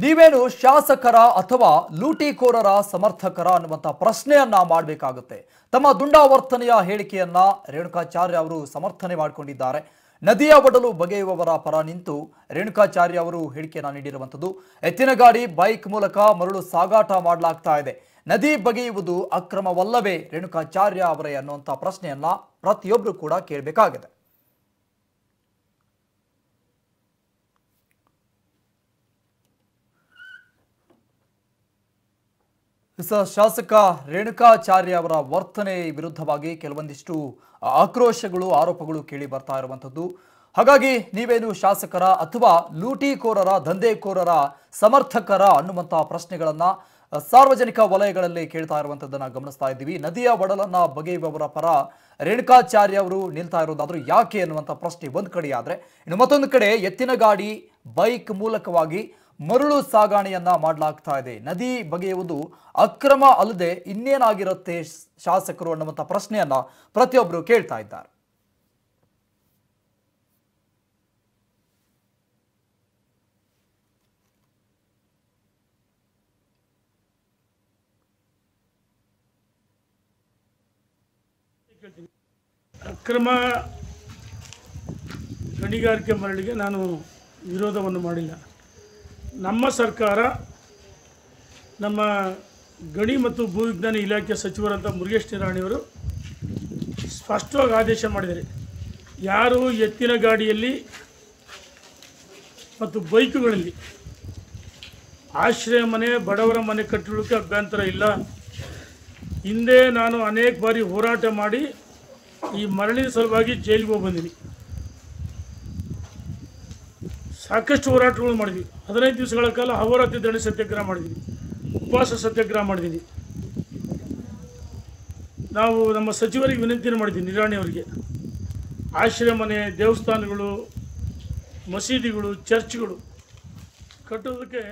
ನೀವೇನು ಶಾಸಕರ ಅಥವಾ ಲೂಟಿಕೋರರ ಸಮರ್ಥಕರ ಅನ್ನುವಂಥ ಪ್ರಶ್ನೆಯನ್ನ ಮಾಡಬೇಕಾಗುತ್ತೆ. ತಮ್ಮ ದುಂಡಾವರ್ತನೆಯ ಹೇಳಿಕೆಯನ್ನ ರೇಣುಕಾಚಾರ್ಯ ಅವರು ಸಮರ್ಥನೆ ಮಾಡಿಕೊಂಡಿದ್ದಾರೆ. ನದಿಯ ಒಡಲು ಬಗೆಯುವವರ ಪರ ನಿಂತು ರೇಣುಕಾಚಾರ್ಯ ಅವರು ಹೇಳಿಕೆಯನ್ನ ನೀಡಿರುವಂಥದ್ದು. ಎತ್ತಿನ ಗಾಡಿ, ಬೈಕ್ ಮೂಲಕ ಮರಳು ಸಾಗಾಟ ಮಾಡಲಾಗ್ತಾ ಇದೆ. ನದಿ ಬಗೆಯುವುದು ಅಕ್ರಮವಲ್ಲವೇ ರೇಣುಕಾಚಾರ್ಯ ಅವರೇ ಅನ್ನುವಂಥ ಪ್ರಶ್ನೆಯನ್ನ ಪ್ರತಿಯೊಬ್ಬರು ಕೂಡ ಕೇಳಬೇಕಾಗಿದೆ. ಶಾಸಕ ರೇಣುಕಾಚಾರ್ಯ ಅವರ ವರ್ತನೆ ವಿರುದ್ಧವಾಗಿ ಕೆಲವೊಂದಿಷ್ಟು ಆಕ್ರೋಶಗಳು, ಆರೋಪಗಳು ಕೇಳಿ ಬರ್ತಾ ಇರುವಂಥದ್ದು. ಹಾಗಾಗಿ ನೀವೇನು ಶಾಸಕರ ಅಥವಾ ಲೂಟಿಕೋರರ, ದಂಧೆಕೋರರ ಸಮರ್ಥಕರ ಅನ್ನುವಂತಹ ಪ್ರಶ್ನೆಗಳನ್ನು ಸಾರ್ವಜನಿಕ ವಲಯಗಳಲ್ಲಿ ಕೇಳ್ತಾ ಇರುವಂಥದ್ದನ್ನು ಗಮನಿಸ್ತಾ ಇದ್ದೀವಿ. ನದಿಯ ಒಡಲನ್ನ ಬಗೆಯುವವರ ಪರ ರೇಣುಕಾಚಾರ್ಯ ಅವರು ನಿಲ್ತಾ ಇರೋದಾದ್ರೂ ಯಾಕೆ ಅನ್ನುವಂಥ ಪ್ರಶ್ನೆ ಒಂದು ಕಡೆಯಾದರೆ, ಇನ್ನು ಮತ್ತೊಂದು ಕಡೆ ಎತ್ತಿನ ಗಾಡಿ, ಬೈಕ್ ಮೂಲಕವಾಗಿ ಮರಳು ಸಾಗಾಣೆಯನ್ನ ಮಾಡಲಾಗ್ತಾ ಇದೆ. ನದಿ ಬಗೆಯುವುದು ಅಕ್ರಮ ಅಲ್ಲದೆ ಇನ್ನೇನಾಗಿರುತ್ತೆ ಶಾಸಕರು ಅನ್ನುವಂಥ ಪ್ರಶ್ನೆಯನ್ನ ಪ್ರತಿಯೊಬ್ಬರು ಕೇಳ್ತಾ ಇದ್ದಾರೆ. ಅಕ್ರಮ ಗಣಿಗಾರಿಕೆ ಮರಳಿಗೆ ನಾನು ವಿರೋಧವನ್ನು ಮಾಡಿಲ್ಲ. ನಮ್ಮ ಸರ್ಕಾರ, ನಮ್ಮ ಗಣಿ ಮತ್ತು ಭೂವಿಜ್ಞಾನ ಇಲಾಖೆ ಸಚಿವರಂತ ಮುರುಗೇಶ್ ನಿರಾಣಿಯವರು ಸ್ಪಷ್ಟವಾಗಿ ಆದೇಶ ಮಾಡಿದ್ದಾರೆ. ಯಾರು ಎತ್ತಿನ ಗಾಡಿಯಲ್ಲಿ ಮತ್ತು ಬೈಕುಗಳಲ್ಲಿ ಆಶ್ರಯ ಮನೆ, ಬಡವರ ಮನೆ ಕಟ್ಟಲಿಕ್ಕೆ ಅಭ್ಯಂತರ ಇಲ್ಲ. ಹಿಂದೆ ನಾನು ಅನೇಕ ಬಾರಿ ಹೋರಾಟ ಮಾಡಿ ಈ ಮರಳಿನ ಸಲುವಾಗಿ ಜೈಲಿಗೆ ಹೋಗಿ ಬಂದೀನಿ. ಸಾಕಷ್ಟು ಹೋರಾಟಗಳು ಮಾಡಿದ್ವಿ. ಹದಿನೈದು ದಿವಸಗಳ ಕಾಲ ಅಹೋರಾತ್ರಿ ದಂಡ ಸತ್ಯಾಗ್ರಹ ಮಾಡಿದ್ವಿ. ಉಪವಾಸ ಸತ್ಯಾಗ್ರಹ ಮಾಡಿದ್ವಿ. ನಾವು ನಮ್ಮ ಸಚಿವರಿಗೆ ವಿನಂತಿಯನ್ನು ಮಾಡಿದ್ವಿ, ನಿರಾಣಿ ಅವರಿಗೆ. ಆಶ್ರಯ ಮನೆ, ದೇವಸ್ಥಾನಗಳು, ಮಸೀದಿಗಳು, ಚರ್ಚ್ಗಳು ಕಟ್ಟೋದಕ್ಕೆ